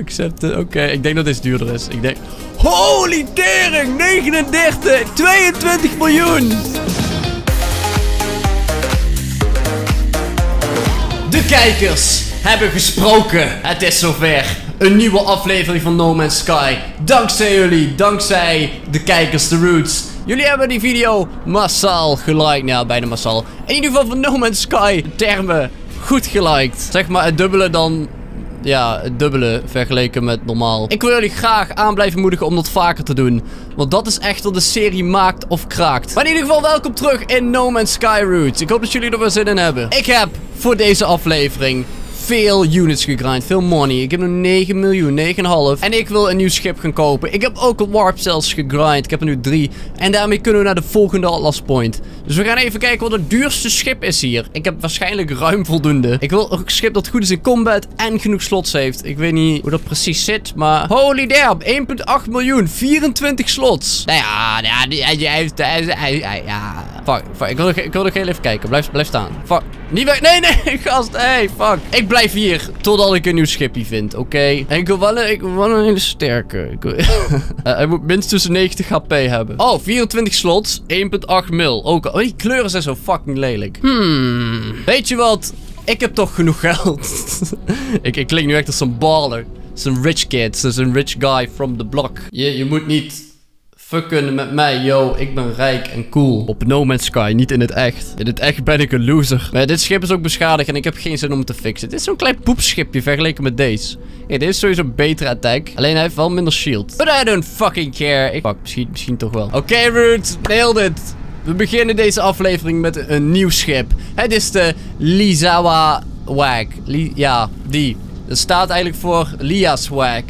Accepten, oké. Ik denk dat dit duurder is. Ik denk... Holy tering! 39! 22 miljoen! De kijkers hebben gesproken. Het is zover. Een nieuwe aflevering van No Man's Sky. Dankzij jullie, dankzij de kijkers, de Roots. Jullie hebben die video massaal geliked. Nou, bijna massaal. In ieder geval van No Man's Sky termen goed geliked. Zeg maar het dubbele dan ja, het dubbele vergeleken met normaal. Ik wil jullie graag aan blijven moedigen om dat vaker te doen. Want dat is echt wat de serie maakt of kraakt. Maar in ieder geval welkom terug in No Man's Sky Roots. Ik hoop dat jullie er wel zin in hebben. Ik heb voor deze aflevering veel units gegrind, veel money. Ik heb nu 9 miljoen, 9,5. En ik wil een nieuw schip gaan kopen. Ik heb ook warp cells gegrind. Ik heb er nu 3. En daarmee kunnen we naar de volgende Atlas Point. Dus we gaan even kijken wat het duurste schip is hier. Ik heb waarschijnlijk ruim voldoende. Ik wil een schip dat goed is in combat en genoeg slots heeft. Ik weet niet hoe dat precies zit, maar... Holy damn, 1,8 miljoen, 24 slots. Nou ja, ja, hij heeft... Ja, fuck, fuck. Ik wil, ik wil nog even kijken. Blijf, blijf staan. Fuck. Niet weg. Nee, nee, gast. Hey, fuck. Ik blijf hier totdat ik een nieuw schipje vind, oké? En ik wil wel een, ik wil een hele sterke. Ik wil, uh, hij moet minstens 90 HP hebben. Oh, 24 slots. 1,8 mil. Ook al. Oh, die kleuren zijn zo fucking lelijk. Hmm. Weet je wat? Ik heb toch genoeg geld. ik, ik klink nu echt als een baller. Zo'n rich kid. Zo'n rich guy from the block. Je, je moet niet fucken met mij, yo, ik ben rijk en cool. Op No Man's Sky, niet in het echt. In het echt ben ik een loser. Maar dit schip is ook beschadigd en ik heb geen zin om het te fixen. Dit is zo'n klein poepschipje vergeleken met deze. Ja, dit is sowieso een betere attack. Alleen hij heeft wel minder shield. But I don't fucking care. Ik pak misschien, misschien toch wel. Oké, okay, Root, nailed it. We beginnen deze aflevering met een nieuw schip. Het is de Lizawa Wag. Li ja, die. Het staat eigenlijk voor Lia's Wag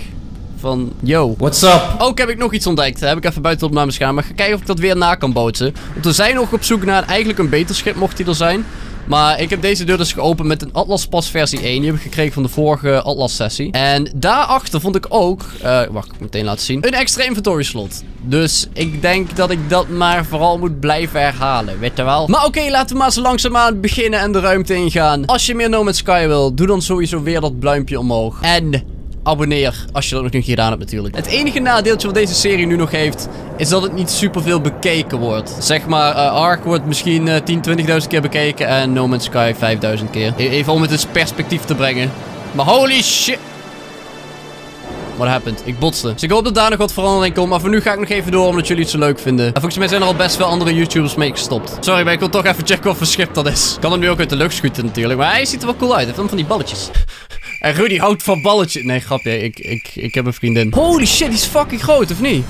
van, yo. What's up? Ook heb ik nog iets ontdekt. heb ik even buiten op mijn scherm. Maar ga kijken of ik dat weer na kan bootsen. Want we zijn nog op zoek naar eigenlijk een beter schip, mocht die er zijn. Maar ik heb deze deur dus geopend met een Atlas Pas versie 1. Die heb ik gekregen van de vorige Atlas sessie. En daarachter vond ik ook, uh, wacht, ik meteen laten zien, een extra inventory slot. Dus ik denk dat ik dat maar vooral moet blijven herhalen, weet je wel. Maar oké, laten we maar zo langzaamaan beginnen en de ruimte ingaan. Als je meer No Man's Sky wil, doe dan sowieso weer dat pluimpje omhoog. En abonneer als je dat nog niet gedaan hebt natuurlijk. Het enige nadeeltje wat deze serie nu nog heeft, is dat het niet superveel bekeken wordt. Zeg maar, uh, Ark wordt misschien uh, 10, 20.000 keer bekeken en No Man's Sky 5000 keer. E-, even om het in perspectief te brengen. Maar holy shit... What happened? Ik botste. Dus ik hoop dat daar nog wat verandering komt. Maar voor nu ga ik nog even door omdat jullie het zo leuk vinden. En volgens mij zijn er al best veel andere YouTubers mee gestopt. Sorry, maar ik wil toch even checken of een schip dat is. Ik kan hem nu ook uit de lucht schieten natuurlijk. Maar hij ziet er wel cool uit. Hij heeft van die balletjes. En Rudy houdt van balletjes. Nee, grapje. Ik, ik, ik heb een vriendin. Holy shit, die is fucking groot, of niet?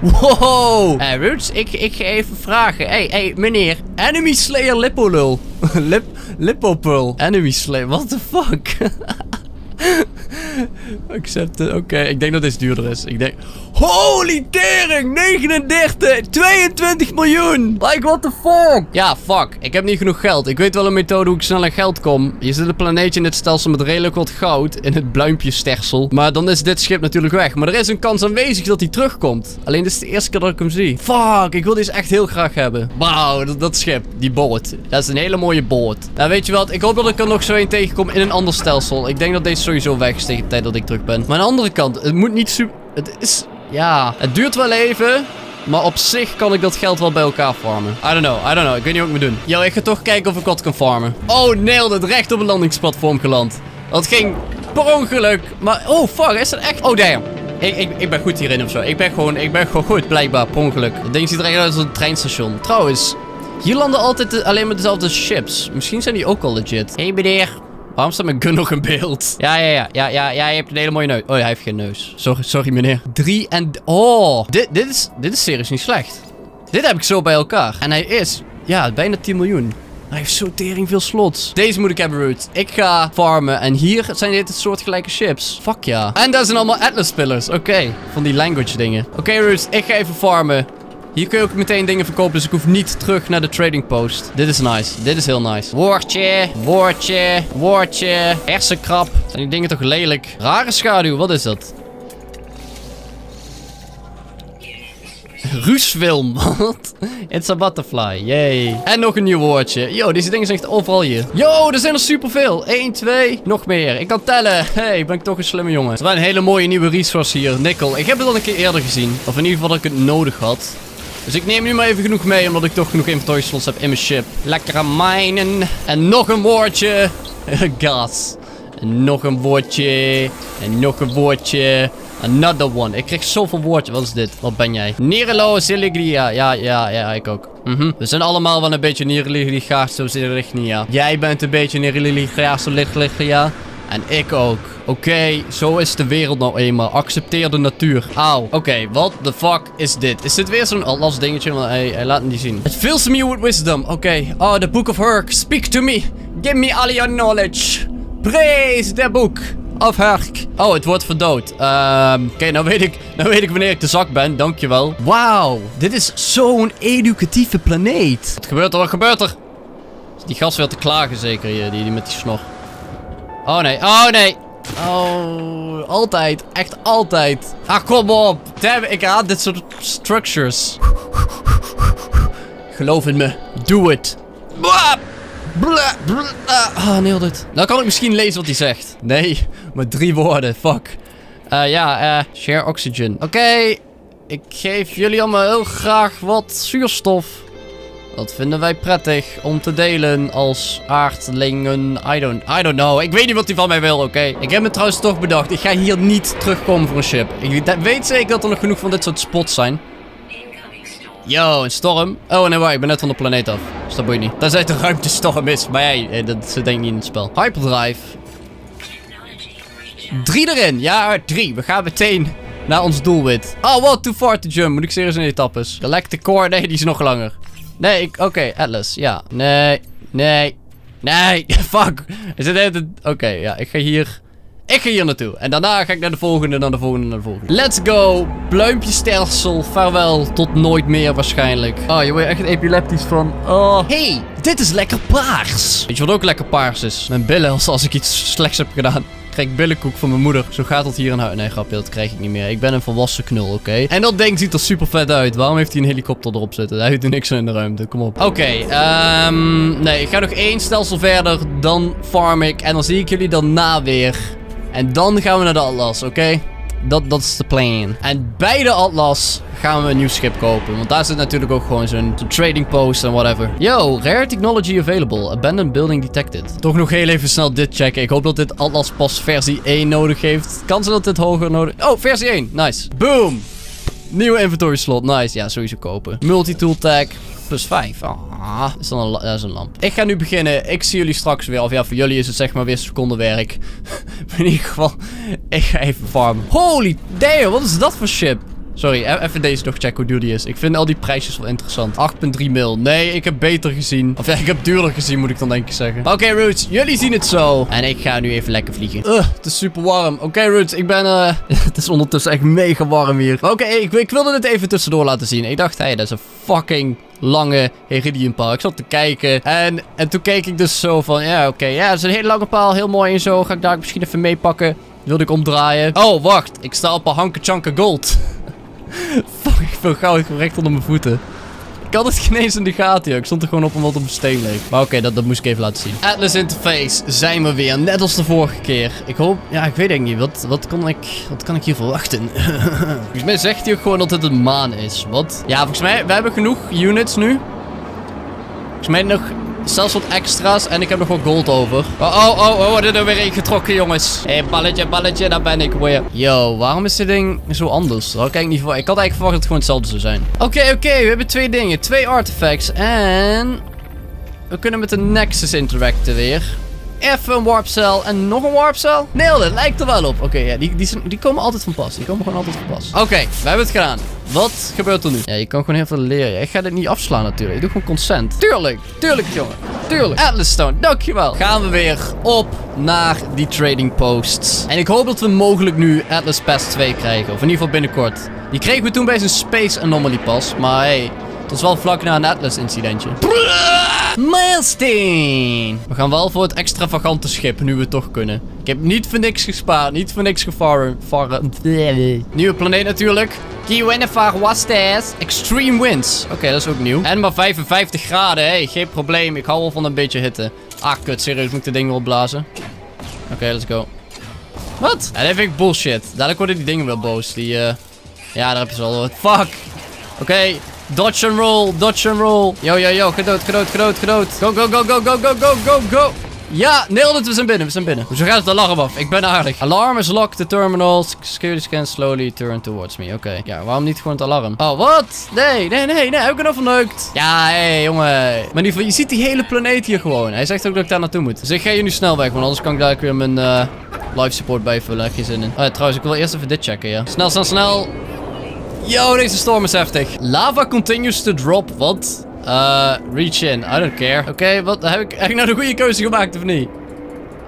Wow. Hey, Roots, ik, ik ga even vragen. Hey, hey, meneer. Enemy Slayer Lipolul. Lip, Lipopul. Enemy Slayer, what the fuck? Accepten, oké. Ik denk dat dit duurder is. Ik denk... Holy tering! 39! 22 miljoen! Like, what the fuck? Ja, fuck. Ik heb niet genoeg geld. Ik weet wel een methode hoe ik snel aan geld kom. Je zit een planeetje in het stelsel met redelijk wat goud. In het bluimpje-stersel. Maar dan is dit schip natuurlijk weg. Maar er is een kans aanwezig dat hij terugkomt. Alleen dit is de eerste keer dat ik hem zie. Fuck, ik wil deze echt heel graag hebben. Wauw, dat, dat, schip. Die boot. Dat is een hele mooie boot. Nou, weet je wat? Ik hoop dat ik er nog zo een tegenkom in een ander stelsel. Ik denk dat deze sowieso weg tegen de tijd dat ik terug ben. Maar aan de andere kant, het moet niet super... Het is... Ja, het duurt wel even. Maar op zich kan ik dat geld wel bij elkaar farmen. I don't know, I don't know. Ik weet niet wat ik moet doen. Yo, ik ga toch kijken of ik wat kan farmen. Oh, nailed het. Recht op een landingsplatform geland. Dat ging per ongeluk. Maar, oh, fuck. Is dat echt... Oh, damn. Ik, ik, ik ben goed hierin of zo. Ik ben gewoon, ik ben gewoon goed, blijkbaar, per ongeluk. Het ding ziet er echt uit als een treinstation. Trouwens, hier landen altijd alleen maar dezelfde ships. Misschien zijn die ook al legit. Hey, meneer. Waarom staat mijn gun nog in beeld? Ja, ja, ja. Ja, ja, ja. Je hebt een hele mooie neus. Oh, hij heeft geen neus. Sorry, sorry meneer. Drie en... Oh. Dit, dit, is, dit is serieus niet slecht. Dit heb ik zo bij elkaar. En hij is... Ja, bijna 10 miljoen. Hij heeft zo tering veel slots. Deze moet ik hebben, Root. Ik ga farmen. En hier zijn dit het soortgelijke ships. Fuck ja. En daar zijn allemaal Atlas pillars. Oké. Van die language dingen. Oké, okay, Root. Ik ga even farmen. Hier kun je ook meteen dingen verkopen, dus ik hoef niet terug naar de trading post. Dit is nice. Dit is heel nice. Woordje, woordje, woordje. Hersenkrap. Zijn die dingen toch lelijk? Rare schaduw, wat is dat? Roesfilm. Wat? It's a butterfly. Yay. En nog een nieuw woordje. Yo, deze dingen zijn echt overal hier. Yo, er zijn er superveel. 1, 2, nog meer. Ik kan tellen. hey, ben ik toch een slimme jongen. Er zijn een hele mooie nieuwe resource hier. Nikkel. Ik heb het al een keer eerder gezien. Of in ieder geval dat ik het nodig had. Dus ik neem nu maar even genoeg mee, omdat ik toch genoeg inventory slots heb in mijn ship. Lekkere minen. En nog een woordje. Gas. En nog een woordje. En nog een woordje. Another one. Ik kreeg zoveel woordjes. Wat is dit? Wat ben jij? Nirelo Siliglia. Ja, ja, ja, ik ook. Mhm. We zijn allemaal wel een beetje Nireligasto Siliglia. Jij bent een beetje Nireligasto Siliglia. En ik ook. Oké, zo is de wereld nou eenmaal. Accepteer de natuur. Auw. Oké, okay, what the fuck is dit? Is dit weer zo'n atlas dingetje? Want hij, hij laat het niet zien. It fills me with wisdom. Oké. Oh, the book of Herc. Speak to me. Give me all your knowledge. Praise the book of Herc. Oh, het wordt verdood. Um, Oké, nou, weet ik, nou weet ik wanneer ik de zak ben. Dankjewel. Wauw. Dit is zo'n educatieve planeet. Wat gebeurt er? Wat gebeurt er? Die gast weer te klagen zeker. Die, die met die snor. Oh nee. Oh nee. Oh, altijd. Echt altijd. Ah, kom op. Damn, ik haat dit soort structures. Geloof in me. Do it. Blah. Blah, blah. Ah, nee, dit. Nou kan ik misschien lezen wat hij zegt. Nee, maar drie woorden. Fuck. Uh, ja, uh, share oxygen. Oké, okay. ik geef jullie allemaal heel graag wat zuurstof. Dat vinden wij prettig om te delen als aardlingen. I don't, I don't know. Ik weet niet wat hij van mij wil, oké? Ik heb me trouwens toch bedacht. Ik ga hier niet terugkomen voor een ship. Ik weet zeker dat er nog genoeg van dit soort spots zijn. Yo, een storm. Oh, nee, wacht. Ik ben net van de planeet af. Dus dat boeit niet. Tenzij het een ruimtestorm is. Maar jij, eh, dat zit denk ik niet in het spel. Hyperdrive. Drie erin. Ja, drie. We gaan meteen naar ons doelwit. Oh, what? Too far to jump. Moet ik serieus in etappes. Galactic Core. Nee, die is nog langer. Nee, ik... Oké, Atlas. Ja. Nee. Nee. Nee. Fuck. Is het... Oké, ja. Ik ga hier... Ik ga hier naartoe. En daarna ga ik naar de volgende, naar de volgende, naar de volgende. Let's go. Pluimpjestelsel. Vaarwel. Tot nooit meer waarschijnlijk. Oh, je wordt echt epileptisch van. Oh. Hey, dit is lekker paars. Weet je wat ook lekker paars is? Mijn billen als, als ik iets slechts heb gedaan krijg billenkoek van mijn moeder. Zo gaat het hier in huis. Nee, grapje, dat krijg ik niet meer. Ik ben een volwassen knul, oké? En dat ding ziet er super vet uit. Waarom heeft hij een helikopter erop zitten? Hij heeft er niks in de ruimte. Kom op. Oké, okay, um, nee, ik ga nog één stelsel verder. Dan farm ik. En dan zie ik jullie daarna weer. En dan gaan we naar de Atlas, oké? Dat, dat is de plan. En bij de Atlas gaan we een nieuw schip kopen. Want daar zit natuurlijk ook gewoon zo'n trading post en whatever. Yo, rare technology available. Abandoned building detected. Toch nog heel even snel dit checken. Ik hoop dat dit Atlas pas versie 1 nodig heeft. Kan ze dat dit hoger nodig... Oh, versie 1. Nice. Boom. Nieuwe inventory slot. Nice. Ja, sowieso kopen. Multi-tool tag. Plus 5. Ah, is dan een, dat is een lamp. Ik ga nu beginnen. Ik zie jullie straks weer. Of ja, voor jullie is het zeg maar weer secondenwerk. in ieder geval, ik ga even farmen. Holy damn, wat is dat voor ship? Sorry, e- even deze nog checken hoe duur die is. Ik vind al die prijsjes wel interessant. 8,3 mil. Nee, ik heb beter gezien. Of ja, ik heb duurder gezien, moet ik dan denk ik zeggen. Oké, okay, Roots. Jullie zien het zo. En ik ga nu even lekker vliegen. Uh, het is super warm. Oké, okay, Roots. Ik ben... Uh... het is ondertussen echt mega warm hier. Oké, ik, ik, wilde het even tussendoor laten zien. Ik dacht, hé, hey, dat is een fucking lange Heridian paal. Ik zat te kijken. En, en toen keek ik dus zo van, ja, oké. ja, het is een hele lange paal. Heel mooi en zo. Ga ik daar misschien even meepakken. Wilde ik omdraaien. Oh, wacht. Ik sta op een hanke gold. Fuck, veel goud recht onder mijn voeten. Ik had het geen eens in de gaten, joh. Ik stond er gewoon op omdat op een steen leek. Maar oké, dat, dat moest ik even laten zien. Atlas Interface zijn we weer. Net als de vorige keer. Ik hoop... Ja, ik weet eigenlijk niet. Wat, wat, kan, ik, wat kan ik hier verwachten? volgens mij zegt hij ook gewoon dat het een maan is. Wat? Ja, volgens mij... We hebben genoeg units nu. Volgens mij nog zelfs wat extra's. En ik heb nog wat gold over. Oh, oh, oh, oh, er weer ingetrokken, jongens. Hé, hey, balletje, balletje, daar ben ik weer. Yo, waarom is dit ding zo anders? Dat had ik niet voor. Ik had eigenlijk verwacht dat het gewoon hetzelfde zou zijn. Oké, oké, we hebben twee dingen. Twee artifacts. En... We kunnen met de Nexus interacten weer. Even een warp cell en nog een warp cell. Nee, dat lijkt er wel op. Oké, ja, die, die, die, komen altijd van pas. Die komen gewoon altijd van pas. Oké, we hebben het gedaan. Wat gebeurt er nu? Ja, je kan gewoon heel veel leren. Ik ga dit niet afslaan natuurlijk. Ik doe gewoon consent. Tuurlijk, tuurlijk jongen. Tuurlijk. Atlas Stone, dankjewel. Gaan we weer op naar die trading posts. En ik hoop dat we mogelijk nu Atlas Pass 2 krijgen. Of in ieder geval binnenkort. Die kregen we toen bij zijn Space Anomaly pas. Maar hey, het was wel vlak na een Atlas incidentje. Milestone! We gaan wel voor het extravagante schip, nu we toch kunnen. Ik heb niet voor niks gespaard, niet voor niks gefarmd. Nieuwe planeet natuurlijk. Kiwinifar was this? Extreme winds. Oké, dat is ook nieuw. En maar 55 graden. Hé, hey, geen probleem. Ik hou wel van een beetje hitte. Ah, kut. Serieus, moet ik de ding wel opblazen? Oké, let's go. Wat? Ja, dat vind ik bullshit. Dadelijk worden die dingen wel boos. Die, uh... Ja, daar heb je ze al. Fuck. Oké. Dodge and roll. Dodge and roll. Yo, yo, yo. Gedood, gedood, gedood, gedood. Go, go, go, go, go, go, go, go, go. Ja, nailed it. We zijn binnen. We zijn binnen. Zo gaat het alarm af. Ik ben aardig. Alarm is locked. The terminal. Security scan slowly turn towards me. Oké. Ja, waarom niet gewoon het alarm? Oh, wat? Nee, nee, nee, nee. Heb ik er nog verneukt? Ja, hé, hey, jongen. Maar in ieder geval, je ziet die hele planeet hier gewoon. Hij zegt ook dat ik daar naartoe moet. Dus ik ga hier nu snel weg, want anders kan ik dadelijk weer mijn uh, life support bijvullen. Heb geen zin in. Oh, trouwens, ik wil eerst even dit checken, ja. Snel, snel, snel. Yo, deze storm is heftig. Lava continues to drop. Wat? Uh, reach in. I don't care. Oké, okay, wat heb ik, heb nou de goede keuze gemaakt of niet?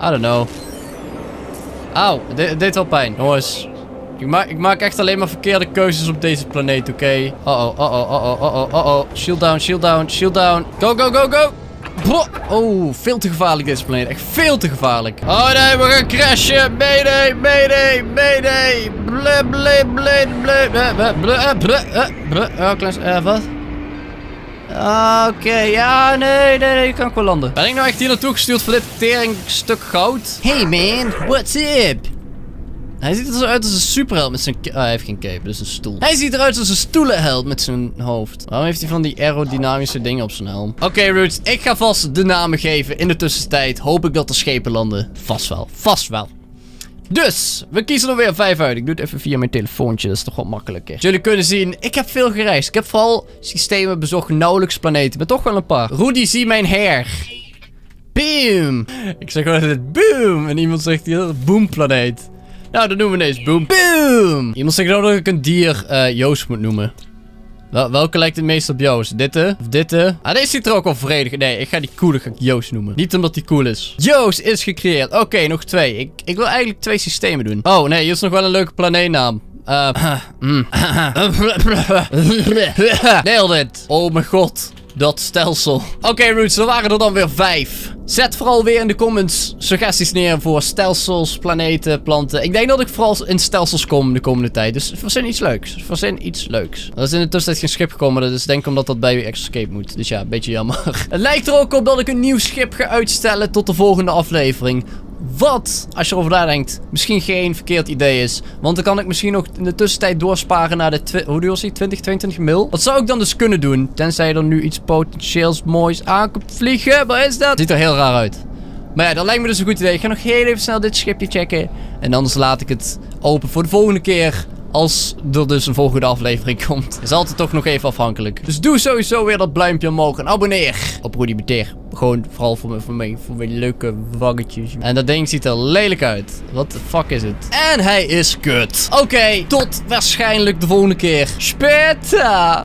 I don't know. Auw, dit deed wel pijn. Jongens, ik maak, ik maak echt alleen maar verkeerde keuzes op deze planeet, oké? Okay? Uh-oh, uh-oh, uh-oh, uh-oh, uh-oh. Shield down, shield down, shield down. Go, go, go, go! Oh, veel te gevaarlijk deze planeet. Echt veel te gevaarlijk. Oh nee, we gaan crashen. Mayday, mayday, mayday. Blub, blub, blub, blub, blub, blub, blub, blub. Oh, klein, wat? Oké, ja, nee, nee, nee, kan ik landen. Ben ik nou echt hier naartoe gestuurd voor dit tering stuk goud? Hey man, what's up? Hij ziet er zo uit als een superheld met zijn... Oh, hij heeft geen cape, dus een stoel. Hij ziet eruit als een stoelenheld met zijn hoofd. Waarom heeft hij van die aerodynamische dingen op zijn helm? Oké, Roots, ik ga vast de namen geven. In de tussentijd hoop ik dat er schepen landen. Vast wel, vast wel. Dus, we kiezen er weer vijf uit. Ik doe het even via mijn telefoontje, dat is toch wat makkelijker. Jullie kunnen zien, ik heb veel gereisd. Ik heb vooral systemen bezocht, nauwelijks planeten. Maar toch wel een paar. Rudy, zie mijn hair. Boom. Ik zeg gewoon het boom. En iemand zegt hier, boomplaneet. Nou, dan noemen we deze boom. Boom. Iemand zegt ook dat ik een dier uh, Joost moet noemen. Wel, welke lijkt het meest op Joost? Ditte? Of ditte? Ah, deze ziet er ook al vredig. Nee, ik ga die coole ga ik Joost noemen. Niet omdat die cool is. Joost is gecreëerd. Oké, nog twee. Ik, ik wil eigenlijk twee systemen doen. Oh, nee, hier is nog wel een leuke planeetnaam. Uh. Nailed it. Oh mijn god dat stelsel. Oké, Roots, er waren er dan weer vijf. Zet vooral weer in de comments suggesties neer voor stelsels, planeten, planten. Ik denk dat ik vooral in stelsels kom de komende tijd. Dus verzin iets leuks. Verzin iets leuks. Er is in de tussentijd geen schip gekomen, dus denk omdat dat bij Escape moet. Dus ja, een beetje jammer. Het lijkt er ook op dat ik een nieuw schip ga uitstellen tot de volgende aflevering. Wat, als je erover nadenkt, misschien geen verkeerd idee is. Want dan kan ik misschien nog in de tussentijd doorsparen naar de... Hoe duur is die? 20, 22 mil? Wat zou ik dan dus kunnen doen? Tenzij er nu iets potentieels moois aan komt vliegen. Wat is dat? Ziet er heel raar uit. Maar ja, dat lijkt me dus een goed idee. Ik ga nog heel even snel dit schipje checken. En anders laat ik het open voor de volgende keer. Als er dus een volgende aflevering komt. Is altijd toch nog even afhankelijk. Dus doe sowieso weer dat pluimpje omhoog. En abonneer op Rudy Beter. Gewoon vooral voor mijn, voor, mijn, voor mijn leuke waggetjes. En dat ding ziet er lelijk uit. Wat de fuck is het? En hij is kut. Oké, tot waarschijnlijk de volgende keer. Speta!